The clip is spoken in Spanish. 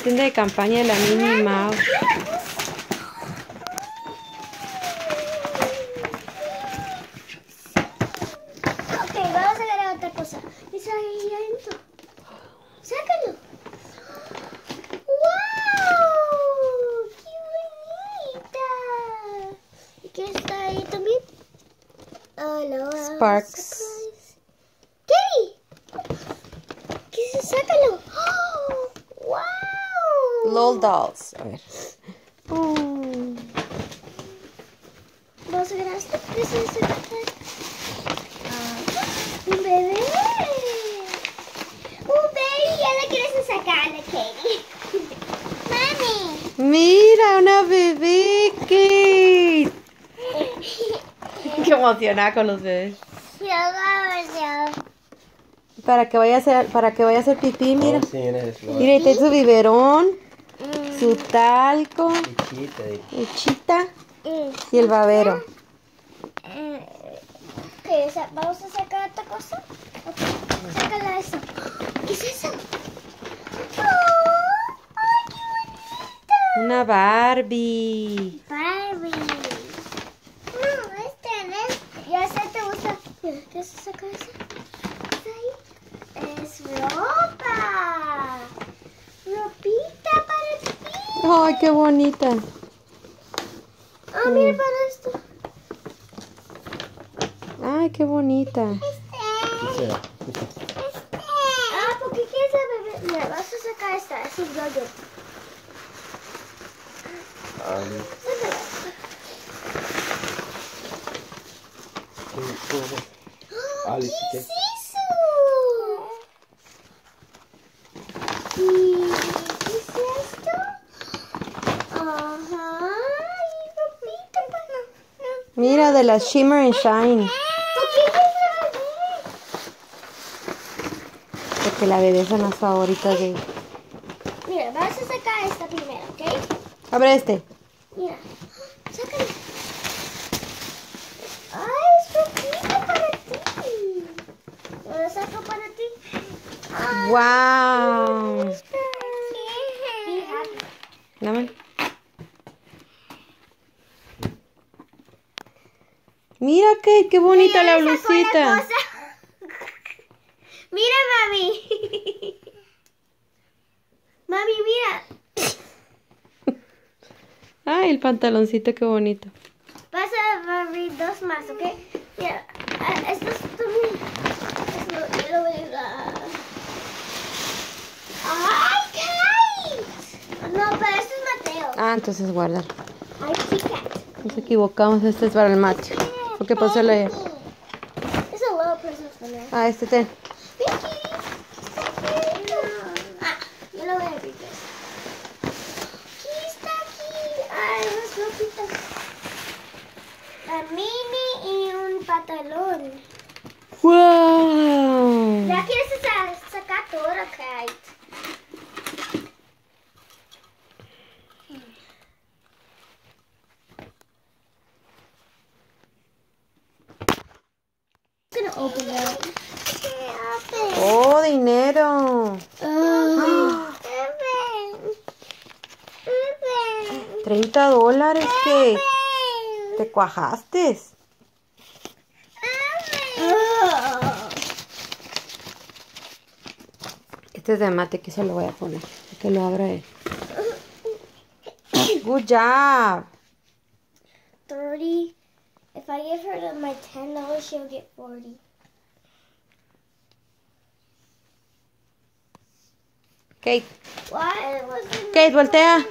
tienda de campaña de la Minnie Mouse. Ok, vamos a agarrar otra cosa. Esa ahí adentro. Sácalo. ¡Wow! ¡Qué bonita! ¿Y qué está ahí también? Oh, no. Sparks. ¡Kitty! ¿Qué es eso? Sácalo. LOL Dolls. A ver. Vamos a agarrar esto. ¿Qué es eso? Ah, ¡Un bebé! ¡Un bebé! Ya la quieres sacar, Katie. ¡Mami! Mira, una bebé Kate. Qué emocionada con los bebés. Yo Para que vaya a hacer, para que vaya a hacer pipí, mira. Oh, sí, mira, y tiene su biberón, su talco, y- lechita y el babero. Sea, vamos a sacar otra cosa. Ok, sácala eso. ¿Qué es eso? ¡Oh! ¡Ay, qué bonita! Una Barbie. Barbie. No, este, este. Ya sé, te gusta. Mira, ¿qué es esa cosa? ¿Qué está ahí? Es ropa. Ropita para ti. Ay, qué bonita. Ah, mira para esto. Ay, qué bonita. ¿Qué será? Ah, ¿por qué quieres a bebé? Mira, vas a sacar esta. Es un yo Ah, ¡Oh, Alice, ¿Qué ¿qué? es eso? ¿Y qué es esto? Ajá. Y ropita para... Mira, de las Shimmer and Shine. Porque la bebé son las favoritas de Mira, vas a sacar esta primero, ¿ok? Abre este. Mira, sácala. ¡Ay, es para ti! Yo lo saco para ti. Ay, Wow. Dame. Mira, Kate, qué bonita la Mira, sacó la blusita. Mira, mami. Mami, mira. Ay, el pantaloncito, qué bonito. Vas a abrir dos más, ¿ok? Mira, ah, esto es también. ¡Ay, Kate! No, pero esto es Mateo. Ah, entonces guardar. Ay, Kit Nos equivocamos, este es para el Matthew. Present for me. Ah, este ten. Vicky, yo lo voy a abrir. ¿Qué está aquí? Ay, unas ropitas. La mini y un pantalón. ¡Wow! ¿Ya quieres sa- sacar todo, Kate? ¡Oh, dinero! Oh. 30 dólares, Kate. Te cuajaste. Este es de mate, que se lo voy a poner. Que lo abra él. Good job. 30. If I give her my $10, she'll get 40. Kate, Kate, voltea.